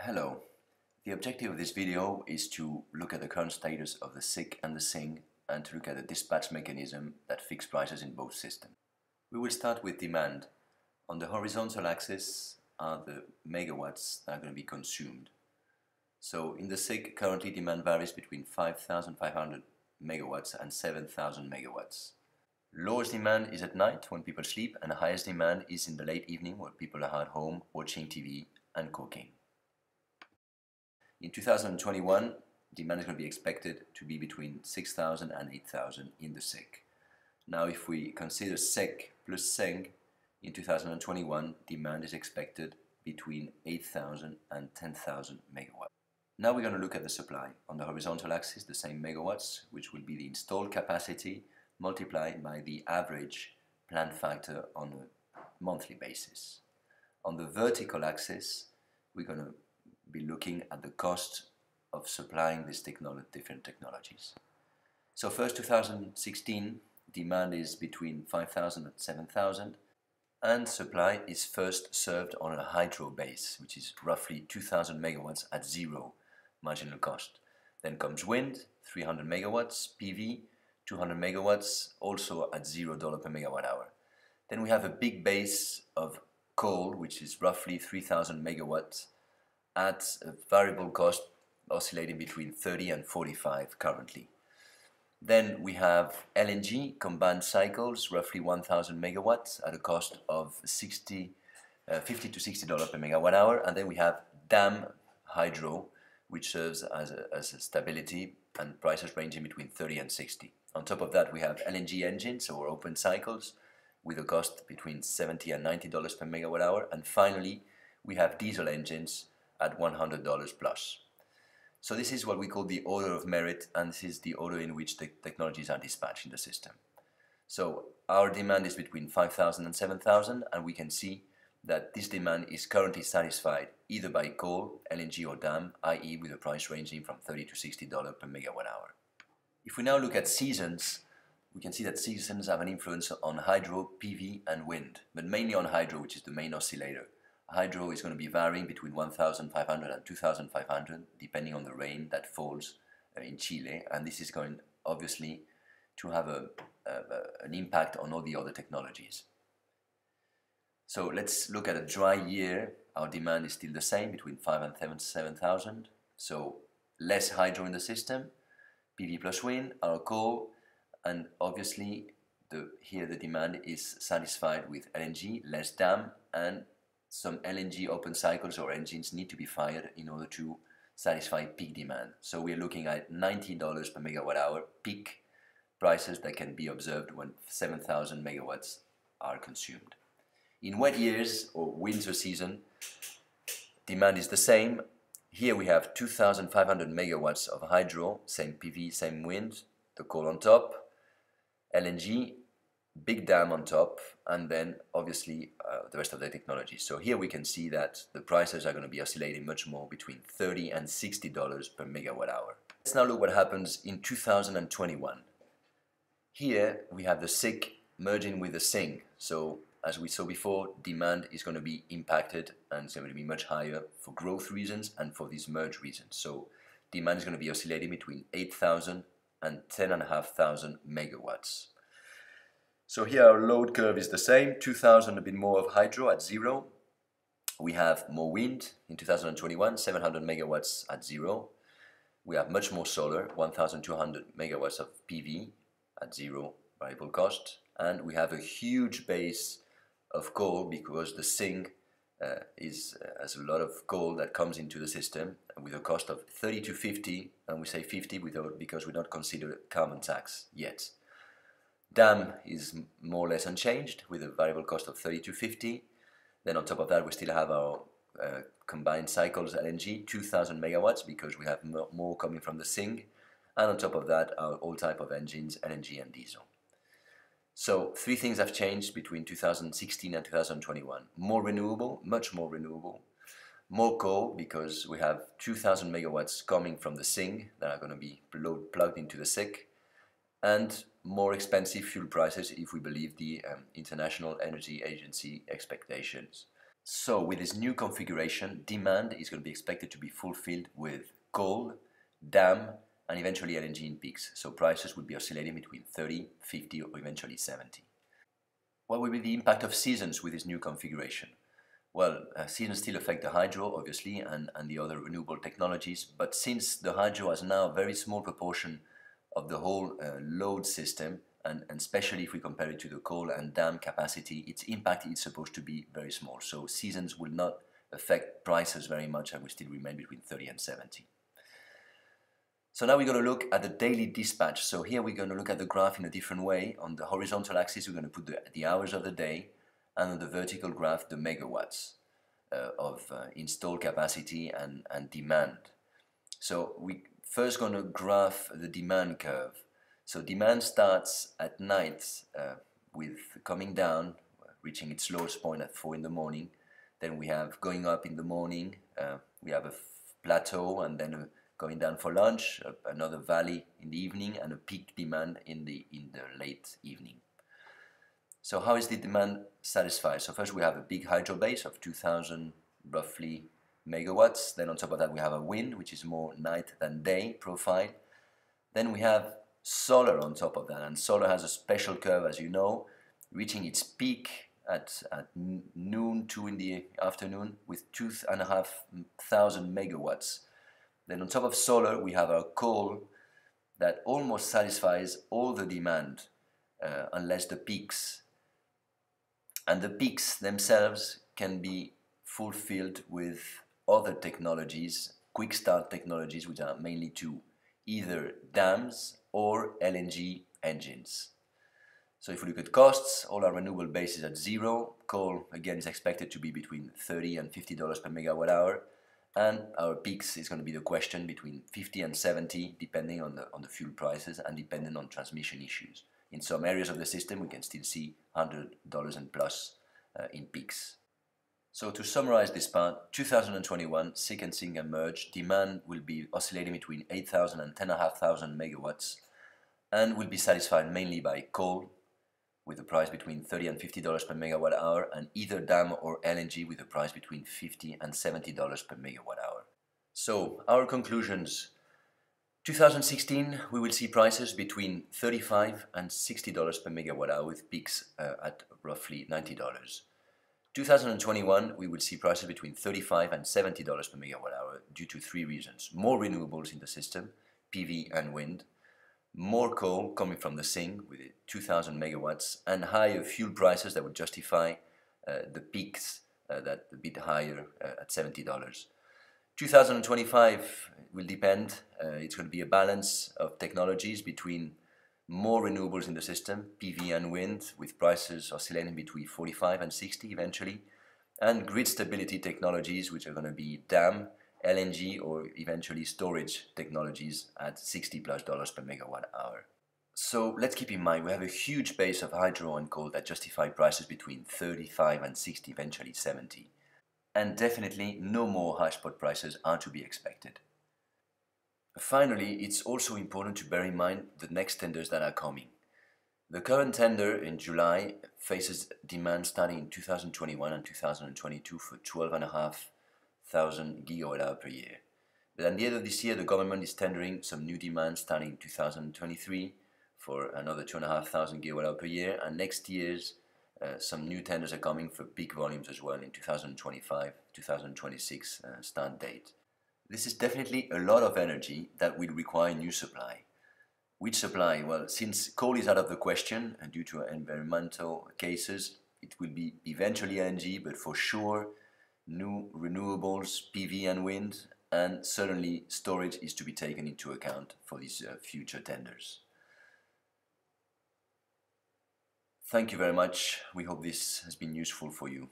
Hello. The objective of this video is to look at the current status of the SIC and the SING and to look at the dispatch mechanism that fixes prices in both systems. We will start with demand. On the horizontal axis are the megawatts that are going to be consumed. So in the SIC, currently demand varies between 5,500 megawatts and 7,000 megawatts. Lowest demand is at night when people sleep and highest demand is in the late evening when people are at home watching TV and cooking. In 2021, demand is going to be expected to be between 6,000 and 8,000 in the SIC. Now, if we consider SIC plus SING, in 2021, demand is expected between 8,000 and 10,000 megawatts. Now we're going to look at the supply. On the horizontal axis, the same megawatts, which will be the installed capacity multiplied by the average plant factor on a monthly basis. On the vertical axis, we're going to be looking at the cost of supplying these technolo different technologies. So first 2016 demand is between 5,000 and 7,000 and supply is first served on a hydro base which is roughly 2,000 megawatts at zero marginal cost. Then comes wind, 300 megawatts, PV, 200 megawatts, also at zero dollar per megawatt hour. Then we have a big base of coal, which is roughly 3,000 megawatts at a variable cost oscillating between 30 and 45 currently. Then we have LNG combined cycles, roughly 1,000 megawatts at a cost of 60, uh, 50 to 60 dollars per megawatt hour. And then we have dam hydro, which serves as a, as a stability and prices ranging between 30 and 60. On top of that, we have LNG engines or open cycles with a cost between 70 and 90 dollars per megawatt hour. And finally, we have diesel engines at $100 plus. So this is what we call the order of merit, and this is the order in which the technologies are dispatched in the system. So our demand is between 5,000 and 7,000, and we can see that this demand is currently satisfied either by coal, LNG or DAM, i.e. with a price ranging from 30 to $60 per megawatt hour. If we now look at seasons, we can see that seasons have an influence on hydro, PV and wind, but mainly on hydro, which is the main oscillator hydro is going to be varying between 1,500 and 2,500 depending on the rain that falls uh, in Chile and this is going obviously to have a, a, an impact on all the other technologies. So let's look at a dry year. Our demand is still the same between 5 and 7,000. So less hydro in the system, PV plus wind, our coal, and obviously the, here the demand is satisfied with LNG, less dam, and some LNG open cycles or engines need to be fired in order to satisfy peak demand. So we're looking at $90 per megawatt hour peak prices that can be observed when 7,000 megawatts are consumed. In wet years or winter season, demand is the same. Here we have 2,500 megawatts of hydro, same PV, same wind, the coal on top, LNG big dam on top, and then obviously uh, the rest of the technology. So here we can see that the prices are going to be oscillating much more between 30 and 60 dollars per megawatt hour. Let's now look what happens in 2021. Here we have the SIC merging with the SING. So as we saw before, demand is going to be impacted and it's going to be much higher for growth reasons and for these merge reasons. So demand is going to be oscillating between 8,000 and 10,500 megawatts. So here our load curve is the same, 2000 a bit more of hydro at zero. We have more wind in 2021, 700 megawatts at zero. We have much more solar, 1200 megawatts of PV at zero variable cost. And we have a huge base of coal because the SING uh, is uh, has a lot of coal that comes into the system with a cost of 30 to 50, and we say 50 without, because we don't consider carbon tax yet. DAM is more or less unchanged with a variable cost of 3250. Then on top of that, we still have our uh, combined cycles LNG, 2000 megawatts because we have more coming from the SING. And on top of that, our all type of engines, LNG and diesel. So three things have changed between 2016 and 2021. More renewable, much more renewable. More coal because we have 2000 megawatts coming from the SING that are going to be plugged into the SIC and more expensive fuel prices if we believe the um, International Energy Agency expectations. So with this new configuration, demand is going to be expected to be fulfilled with coal, DAM, and eventually LNG in peaks. So prices will be oscillating between 30, 50, or eventually 70. What will be the impact of seasons with this new configuration? Well, uh, seasons still affect the hydro, obviously, and, and the other renewable technologies, but since the hydro has now a very small proportion of the whole uh, load system, and, and, especially if we compare it to the coal and dam capacity, its impact is supposed to be very small. So seasons will not affect prices very much and will still remain between 30 and 70. So now we're going to look at the daily dispatch. So here we're going to look at the graph in a different way. On the horizontal axis, we're going to put the, the hours of the day, and on the vertical graph, the megawatts uh, of uh, installed capacity and, and demand. So we first going to graph the demand curve. So demand starts at night uh, with coming down, reaching its lowest point at 4 in the morning. Then we have going up in the morning, uh, we have a plateau and then a going down for lunch, another valley in the evening, and a peak demand in the in the late evening. So how is the demand satisfied? So first we have a big hydro base of 2,000 roughly megawatts. Then on top of that we have a wind, which is more night than day profile. Then we have solar on top of that, and solar has a special curve, as you know, reaching its peak at, at noon, two in the afternoon, with two and a half thousand megawatts. Then on top of solar, we have our coal that almost satisfies all the demand uh, unless the peaks. And the peaks themselves can be fulfilled with other technologies, quick start technologies, which are mainly two, either dams or LNG engines. So if we look at costs, all our renewable base is at zero. Coal, again, is expected to be between 30 and $50 per megawatt hour and our peaks is going to be the question between 50 and 70 depending on the on the fuel prices and depending on transmission issues in some areas of the system we can still see $100 and plus uh, in peaks so to summarize this part 2021 SIC SING and merge demand will be oscillating between 8000 and 10,500 megawatts and will be satisfied mainly by coal with a price between 30 and 50 dollars per megawatt hour and either DAM or LNG with a price between 50 and 70 dollars per megawatt hour. So our conclusions 2016 we will see prices between 35 and 60 dollars per megawatt hour with peaks uh, at roughly 90 dollars. 2021 we will see prices between 35 and 70 dollars per megawatt hour due to three reasons more renewables in the system PV and wind more coal coming from the SiC with 2000 megawatts and higher fuel prices that would justify uh, the peaks uh, that a bit higher uh, at $70. 2025 will depend. Uh, it's going to be a balance of technologies between more renewables in the system, PV and wind, with prices oscillating between 45 and 60 eventually, and grid stability technologies, which are going to be DAM, LNG or eventually storage technologies at 60 plus dollars per megawatt hour. So let's keep in mind we have a huge base of hydro and coal that justify prices between 35 and 60, eventually 70. And definitely no more high spot prices are to be expected. Finally, it's also important to bear in mind the next tenders that are coming. The current tender in July faces demand starting in 2021 and 2022 for 12.5 thousand gigawatt hour per year. But at the end of this year, the government is tendering some new demand starting in 2023 for another 2,500 gigawatt hour per year, and next year's uh, some new tenders are coming for big volumes as well in 2025, 2026 uh, start date. This is definitely a lot of energy that will require new supply. Which supply? Well, since coal is out of the question and due to environmental cases, it will be eventually LNG, but for sure new renewables, PV and wind, and certainly storage is to be taken into account for these uh, future tenders. Thank you very much. We hope this has been useful for you.